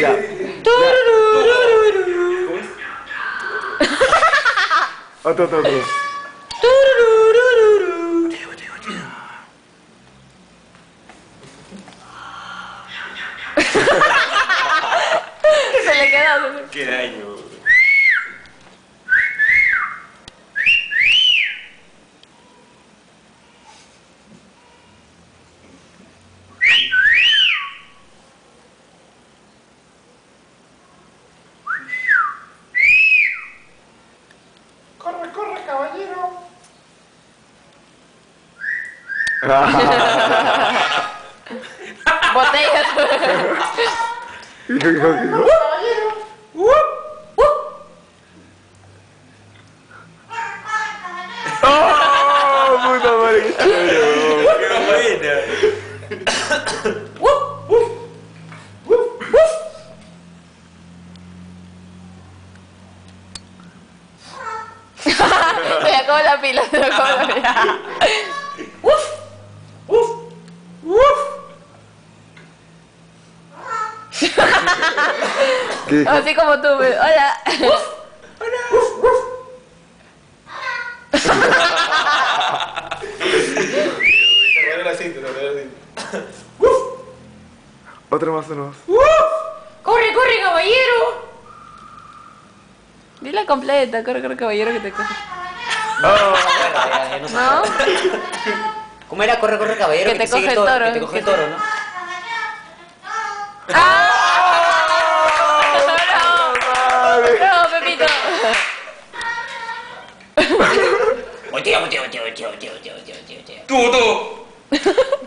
ya. Otro, otro, otro. Se le quedó. Qué daño. Corre, caballero. Botellas. Hijo, hijo, hijo. Caballero. ¡Oh! Puta madre, qué chévere. Qué buena. Se le acabó la pila, se le acabó la pila. ¿Qué dijo? Así como tú, güey. Hola. Se abrió la cinta, se abrió la cinta. Otro más, otro más. ¡Corre, corre, caballero! Dile completa, corre, corre, caballero, que te coge. Ya, ya no. ¿No? ¿Cómo era? Corre, corre, caballero. Que te sigue coge el todo- toro, Que te coge que el te- toro, ¿no? ¡Ah! ¡No, Pepito! Voltea, voltea, voltea. Tú, tú.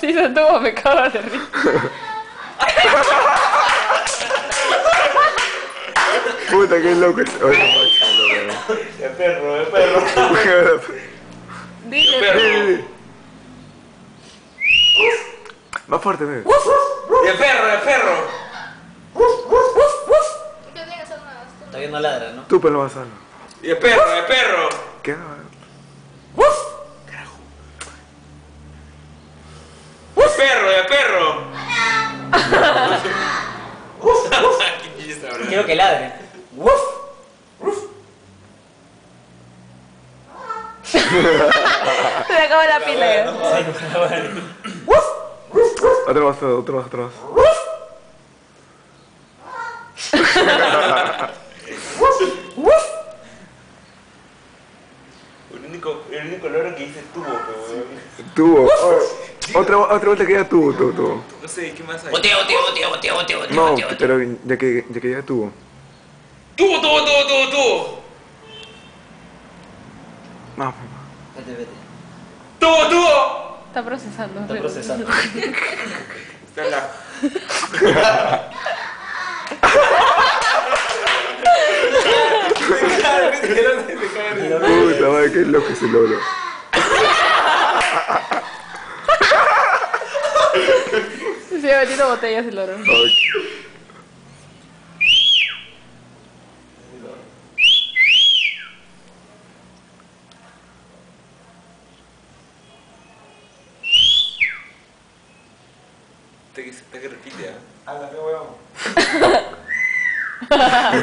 Si se tuvo, me cago de risa. Puta, qué loco. Oye, perro, de perro. Dile. perro. Más fuerte, ve. De perro, de perro. Todavía no ladra, ¿no? Tú, pero no vas a hacerlo. De perro, de perro. ¿Qué? De perro, de perro. Quiero que ladre. Se acabó la pila. Otro más, otro más, otro más. El único, el único loro que dice tubo, pero Tuvo. Oh, Otra, otra vuelta que ya tuvo, tuvo, tuvo. No sé, ¿qué más hay? Voltea, voltea, voltea, voltea, voltea, No, pero ya que, ya que ya tuvo. Tubo, tubo, tubo, tubo, tubo. No, Vete, vete. Tubo, tubo. Está procesando. Está procesando. Está la... puta madre, qué loco ese loro. Se sigue metiendo botellas el oro. Ok. Está que, está que repite, ¿ah? A la que huevón.